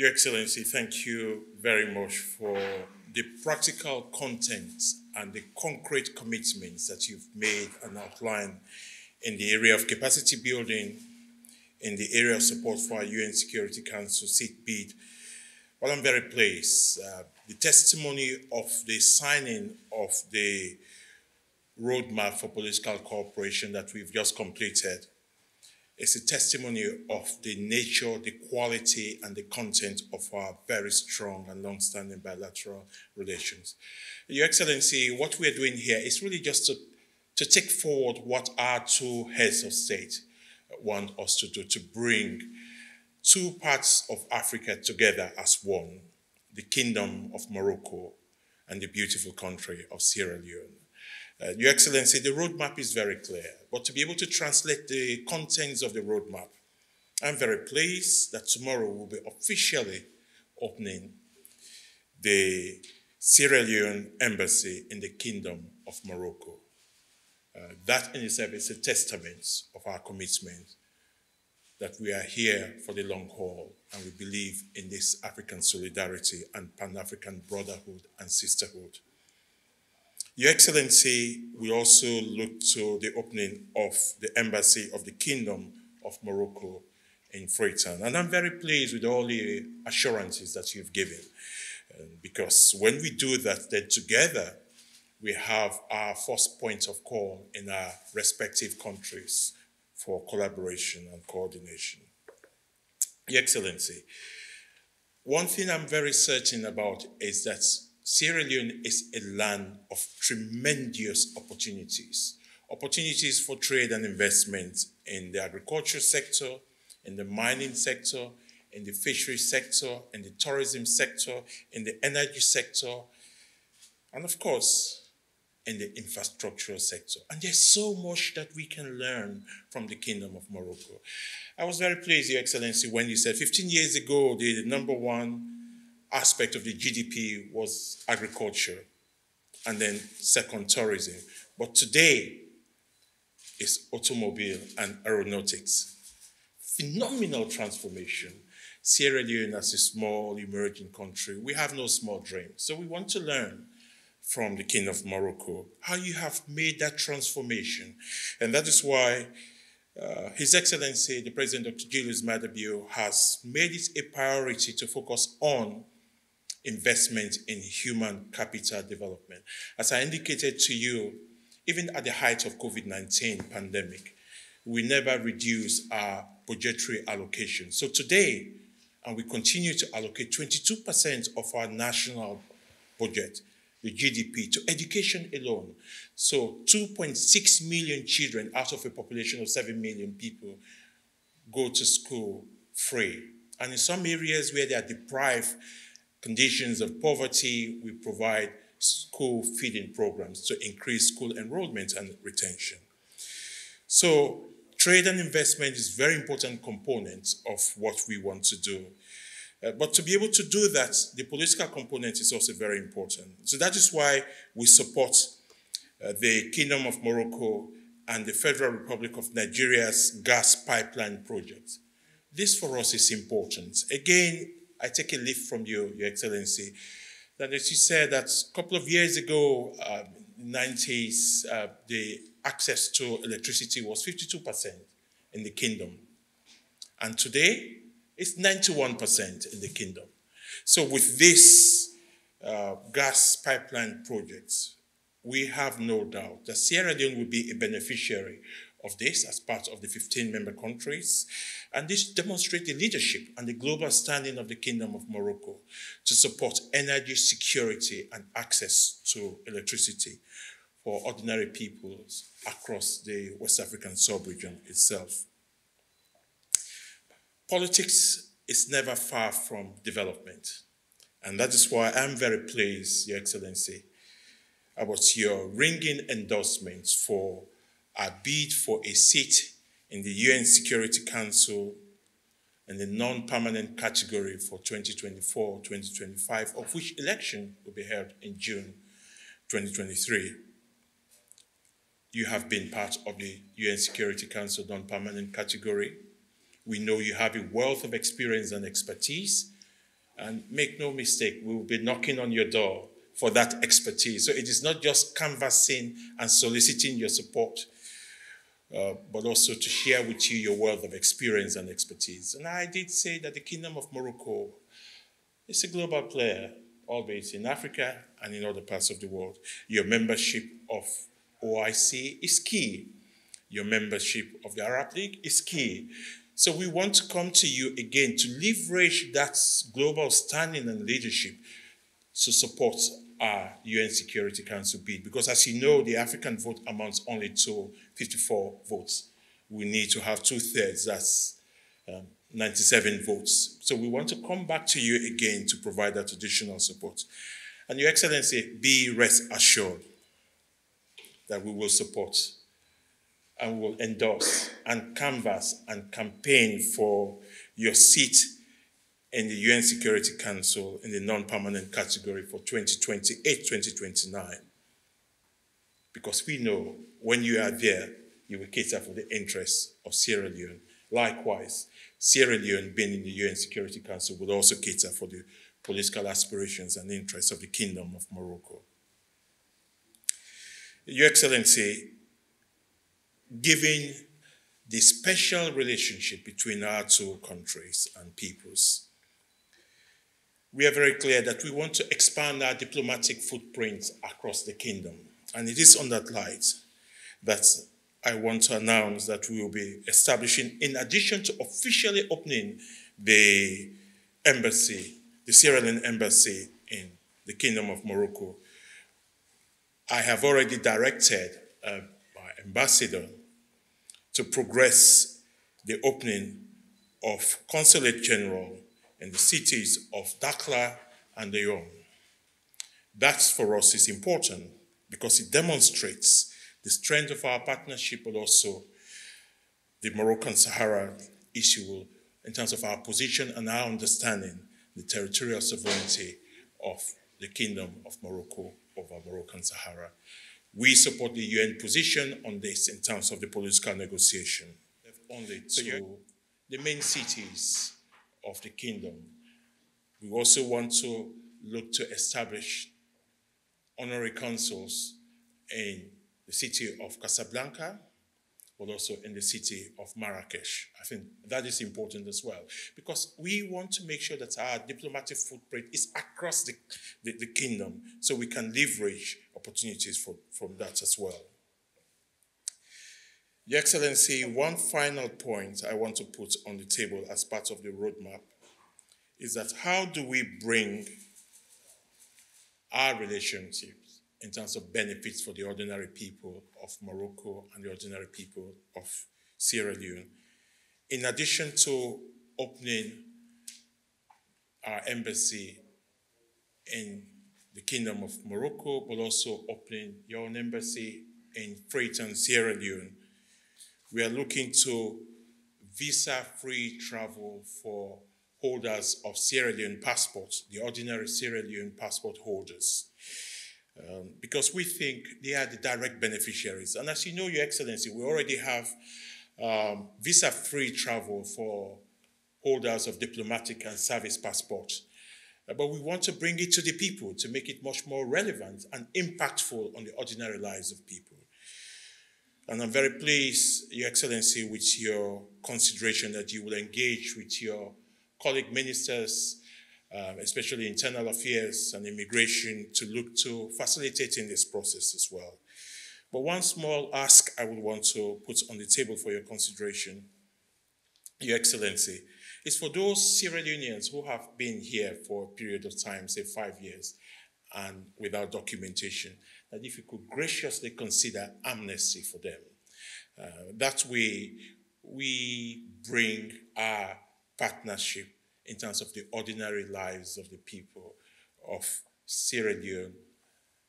Your Excellency, thank you very much for the practical content and the concrete commitments that you've made and outlined in the area of capacity building, in the area of support for our UN Security Council seat bid. Well, I'm very pleased. Uh, the testimony of the signing of the roadmap for political cooperation that we've just completed is a testimony of the nature, the quality, and the content of our very strong and long-standing bilateral relations. Your Excellency, what we're doing here is really just to, to take forward what our two heads of state want us to do, to bring two parts of Africa together as one, the Kingdom of Morocco and the beautiful country of Sierra Leone. Uh, Your Excellency, the roadmap is very clear, but to be able to translate the contents of the roadmap, I'm very pleased that tomorrow we'll be officially opening the Sierra Leone Embassy in the Kingdom of Morocco. Uh, that in itself is a testament of our commitment that we are here for the long haul and we believe in this African solidarity and Pan African brotherhood and sisterhood. Your Excellency, we also look to the opening of the Embassy of the Kingdom of Morocco in Freetown. And I'm very pleased with all the assurances that you've given. Uh, because when we do that, then together we have our first point of call in our respective countries for collaboration and coordination. Your Excellency, one thing I'm very certain about is that Sierra Leone is a land of tremendous opportunities. Opportunities for trade and investment in the agriculture sector, in the mining sector, in the fishery sector, in the tourism sector, in the energy sector, and of course, in the infrastructural sector. And there's so much that we can learn from the Kingdom of Morocco. I was very pleased, Your Excellency, when you said 15 years ago, the number one aspect of the GDP was agriculture, and then second, tourism. But today, it's automobile and aeronautics. Phenomenal transformation. Sierra Leone, as a small emerging country, we have no small dream. So we want to learn from the King of Morocco how you have made that transformation. And that is why uh, His Excellency, the President Dr. Julius Maada Bio, has made it a priority to focus on investment in human capital development. As I indicated to you, even at the height of COVID-19 pandemic, we never reduce our budgetary allocation. So today, and we continue to allocate 22% of our national budget, the GDP, to education alone. So 2.6 million children out of a population of 7 million people go to school free. And in some areas where they are deprived conditions of poverty, we provide school feeding programs to increase school enrollment and retention. So trade and investment is very important component of what we want to do. Uh, but to be able to do that, the political component is also very important. So that is why we support uh, the Kingdom of Morocco and the Federal Republic of Nigeria's gas pipeline project. This for us is important. Again, I take a leaf from you, Your Excellency, that as you said that a couple of years ago, uh, 90s, uh, the access to electricity was 52% in the kingdom. And today, it's 91% in the kingdom. So with this uh, gas pipeline project, we have no doubt that Sierra Leone will be a beneficiary of this as part of the 15 member countries. And this demonstrates the leadership and the global standing of the Kingdom of Morocco to support energy security and access to electricity for ordinary peoples across the West African sub-region itself. Politics is never far from development. And that is why I'm very pleased, Your Excellency, about your ringing endorsements for a bid for a seat in the UN Security Council in the non-permanent category for 2024-2025, of which election will be held in June 2023. You have been part of the UN Security Council non-permanent category. We know you have a wealth of experience and expertise And make no mistake, we will be knocking on your door for that expertise. So it is not just canvassing and soliciting your support, uh, but also to share with you your wealth of experience and expertise. And I did say that the Kingdom of Morocco is a global player, albeit in Africa and in other parts of the world. Your membership of OIC is key. Your membership of the Arab League is key. So we want to come to you again to leverage that global standing and leadership to support our UN Security Council bid. Because as you know, the African vote amounts only to 54 votes. We need to have two thirds, that's um, 97 votes. So we want to come back to you again to provide that additional support. And Your Excellency, be rest assured that we will support and will endorse and canvass and campaign for your seat in the UN Security Council in the non-permanent category for 2028-2029. Because we know when you are there, you will cater for the interests of Sierra Leone. Likewise, Sierra Leone being in the UN Security Council will also cater for the political aspirations and interests of the Kingdom of Morocco. Your Excellency, given the special relationship between our two countries and peoples, we are very clear that we want to expand our diplomatic footprint across the kingdom. And it is on that light that I want to announce that we will be establishing, in addition to officially opening the embassy, the Sierra Leone embassy in the Kingdom of Morocco, I have already directed uh, my ambassador to progress the opening of Consulate General in the cities of Dakhla and Laayoune. That for us is important because it demonstrates the strength of our partnership, but also the Moroccan Sahara issue in terms of our position and our understanding the territorial sovereignty of the Kingdom of Morocco over Moroccan Sahara. We support the UN position on this in terms of the political negotiation. Only to the main cities of the kingdom. We also want to look to establish honorary consuls in the city of Casablanca, but also in the city of Marrakesh. I think that is important as well, because we want to make sure that our diplomatic footprint is across the, the, the kingdom, so we can leverage opportunities for, from that as well. Your Excellency, one final point I want to put on the table as part of the roadmap is that how do we bring our relationships in terms of benefits for the ordinary people of Morocco and the ordinary people of Sierra Leone, in addition to opening our embassy in the Kingdom of Morocco, but also opening your own embassy in Freetown, Sierra Leone, we are looking to visa-free travel for holders of Sierra Leone passports, the ordinary Sierra Leone passport holders, um, because we think they are the direct beneficiaries. And as you know, Your Excellency, we already have um, visa-free travel for holders of diplomatic and service passports. Uh, but we want to bring it to the people to make it much more relevant and impactful on the ordinary lives of people. And I'm very pleased, Your Excellency, with your consideration that you will engage with your colleague ministers, um, especially internal affairs and immigration, to look to facilitating this process as well. But one small ask I would want to put on the table for your consideration, Your Excellency, is for those Sierra Leoneans who have been here for a period of time, say five years, and without documentation, that if you could graciously consider amnesty for them. Uh, that way, we bring our partnership in terms of the ordinary lives of the people of Sierra Leone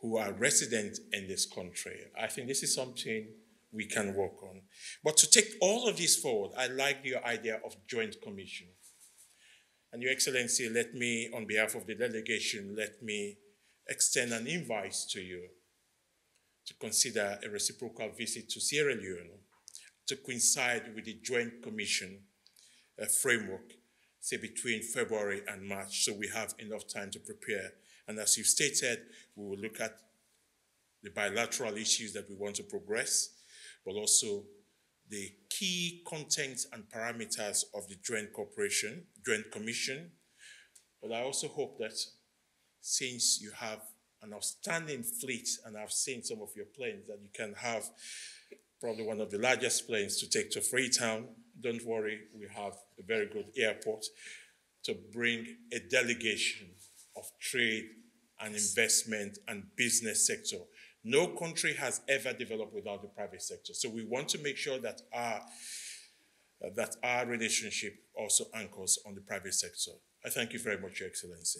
who are resident in this country. I think this is something we can work on. But to take all of this forward, I like your idea of joint commission. And Your Excellency, let me, on behalf of the delegation, let me extend an invite to you to consider a reciprocal visit to Sierra Leone to coincide with the Joint Commission uh, framework say between February and March, so we have enough time to prepare. And as you've stated, we will look at the bilateral issues that we want to progress, but also the key contents and parameters of the joint corporation, joint commission. But I also hope that since you have an outstanding fleet, and I've seen some of your planes, that you can have probably one of the largest planes to take to Freetown. Don't worry, we have a very good airport to bring a delegation of trade and investment and business sector. No country has ever developed without the private sector. So we want to make sure that our that our relationship also anchors on the private sector. I thank you very much, Your Excellency.